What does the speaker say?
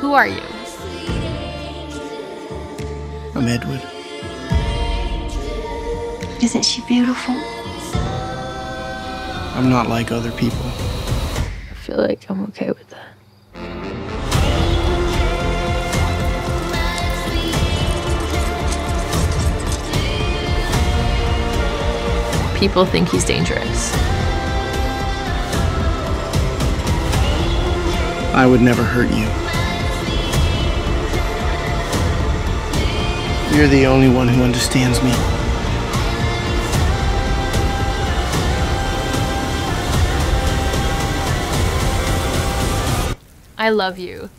Who are you? I'm Edward. Isn't she beautiful? I'm not like other people. I feel like I'm okay with that. People think he's dangerous. I would never hurt you. You're the only one who understands me. I love you.